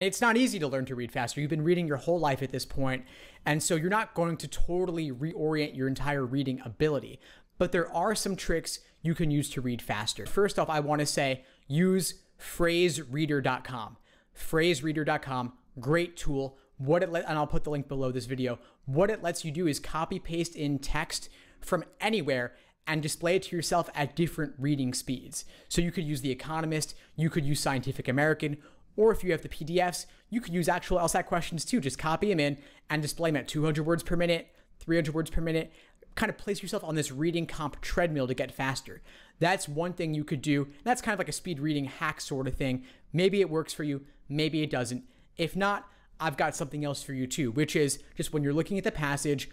It's not easy to learn to read faster. You've been reading your whole life at this point, and so you're not going to totally reorient your entire reading ability. But there are some tricks you can use to read faster. First off, I want to say use phrasereader.com. Phrasereader.com, great tool. What it let, and I'll put the link below this video. What it lets you do is copy paste in text from anywhere and display it to yourself at different reading speeds. So you could use The Economist, you could use Scientific American, or if you have the PDFs, you could use actual LSAT questions too. Just copy them in and display them at 200 words per minute, 300 words per minute. Kind of place yourself on this reading comp treadmill to get faster. That's one thing you could do. That's kind of like a speed reading hack sort of thing. Maybe it works for you, maybe it doesn't. If not, I've got something else for you too, which is just when you're looking at the passage,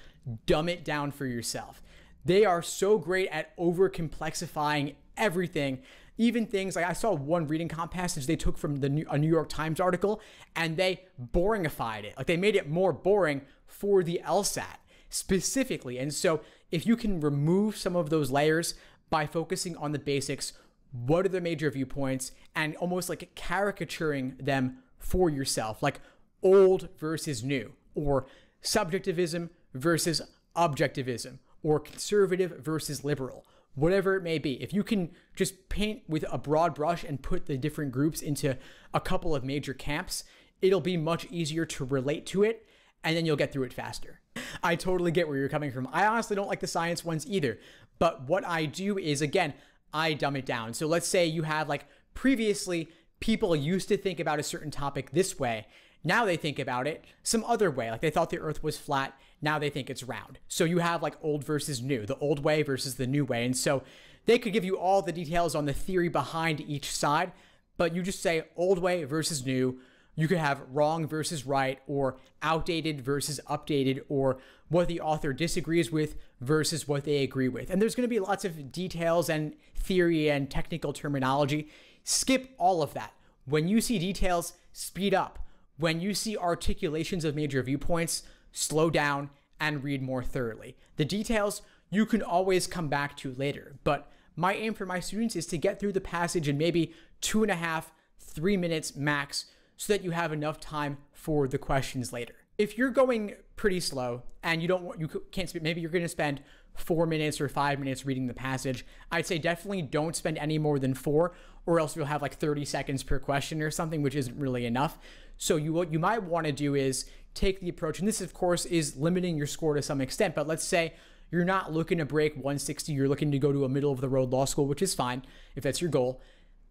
dumb it down for yourself. They are so great at over complexifying everything even things like I saw one reading comp passage they took from the New, a New York Times article and they boringified it. Like they made it more boring for the LSAT specifically. And so if you can remove some of those layers by focusing on the basics, what are the major viewpoints and almost like caricaturing them for yourself, like old versus new, or subjectivism versus objectivism, or conservative versus liberal whatever it may be. If you can just paint with a broad brush and put the different groups into a couple of major camps, it'll be much easier to relate to it and then you'll get through it faster. I totally get where you're coming from. I honestly don't like the science ones either. But what I do is, again, I dumb it down. So let's say you have like previously people used to think about a certain topic this way. Now they think about it some other way. Like they thought the earth was flat now they think it's round. So you have like old versus new, the old way versus the new way. And so they could give you all the details on the theory behind each side, but you just say old way versus new. You could have wrong versus right, or outdated versus updated, or what the author disagrees with versus what they agree with. And there's going to be lots of details and theory and technical terminology. Skip all of that. When you see details, speed up. When you see articulations of major viewpoints, slow down, and read more thoroughly. The details you can always come back to later, but my aim for my students is to get through the passage in maybe two and a half, three minutes max so that you have enough time for the questions later. If you're going pretty slow and you don't want, you can't maybe you're going to spend four minutes or five minutes reading the passage, I'd say definitely don't spend any more than four, or else you'll have like 30 seconds per question or something, which isn't really enough. So you what you might want to do is take the approach, and this of course is limiting your score to some extent, but let's say you're not looking to break 160, you're looking to go to a middle of the road law school, which is fine if that's your goal.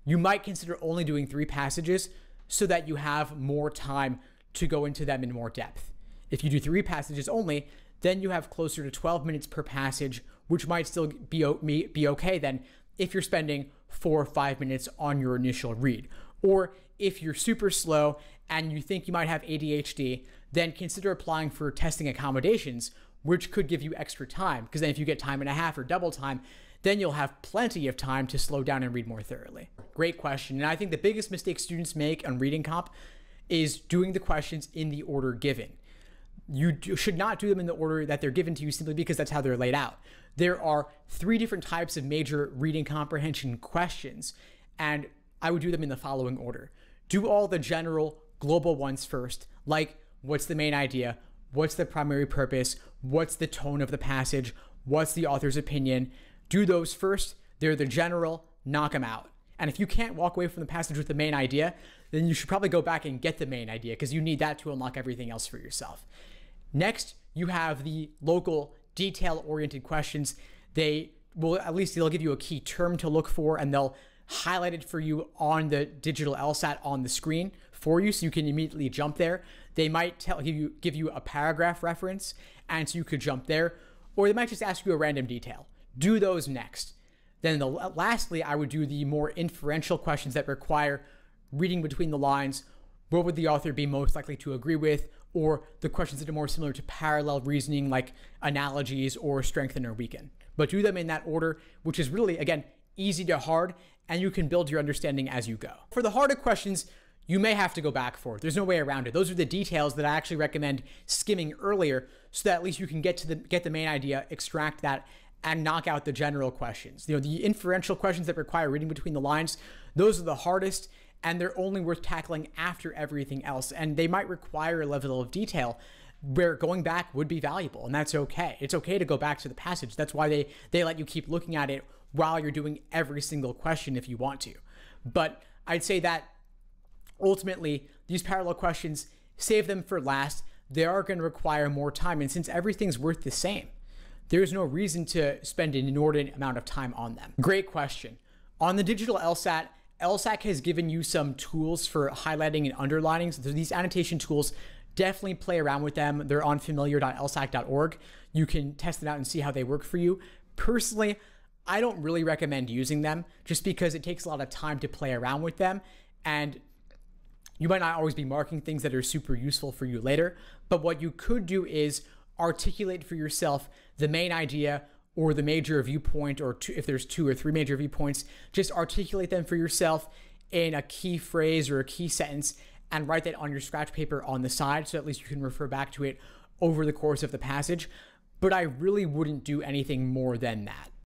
You might consider only doing three passages so that you have more time to go into them in more depth. If you do three passages only, then you have closer to 12 minutes per passage, which might still be, be okay then if you're spending four or five minutes on your initial read. Or if you're super slow and you think you might have ADHD, then consider applying for testing accommodations, which could give you extra time. Because then if you get time and a half or double time, then you'll have plenty of time to slow down and read more thoroughly. Great question. And I think the biggest mistake students make on reading comp is doing the questions in the order given. You should not do them in the order that they're given to you simply because that's how they're laid out. There are three different types of major reading comprehension questions, and I would do them in the following order. Do all the general global ones first, like what's the main idea, what's the primary purpose, what's the tone of the passage, what's the author's opinion. Do those first. They're the general, knock them out. And if you can't walk away from the passage with the main idea, then you should probably go back and get the main idea because you need that to unlock everything else for yourself. Next, you have the local detail oriented questions. They will, at least they'll give you a key term to look for and they'll highlight it for you on the digital LSAT on the screen for you so you can immediately jump there. They might tell give you give you a paragraph reference and so you could jump there or they might just ask you a random detail. Do those next. Then the, lastly, I would do the more inferential questions that require reading between the lines. What would the author be most likely to agree with? Or the questions that are more similar to parallel reasoning, like analogies or strengthen or weaken. But do them in that order, which is really, again, easy to hard, and you can build your understanding as you go. For the harder questions, you may have to go back for it. There's no way around it. Those are the details that I actually recommend skimming earlier so that at least you can get to the get the main idea, extract that and knock out the general questions. You know, the inferential questions that require reading between the lines, those are the hardest and they're only worth tackling after everything else. And they might require a level of detail where going back would be valuable and that's okay. It's okay to go back to the passage. That's why they they let you keep looking at it while you're doing every single question if you want to. But i'd say that ultimately these parallel questions save them for last. They are going to require more time and since everything's worth the same there's no reason to spend an inordinate amount of time on them. Great question. On the digital lsat LSAC has given you some tools for highlighting and underlining. So these annotation tools definitely play around with them. They're on familiar.lsac.org. You can test it out and see how they work for you. Personally, I don't really recommend using them just because it takes a lot of time to play around with them and you might not always be marking things that are super useful for you later. But what you could do is articulate for yourself the main idea or the major viewpoint, or two, if there's two or three major viewpoints, just articulate them for yourself in a key phrase or a key sentence and write that on your scratch paper on the side so at least you can refer back to it over the course of the passage. But I really wouldn't do anything more than that.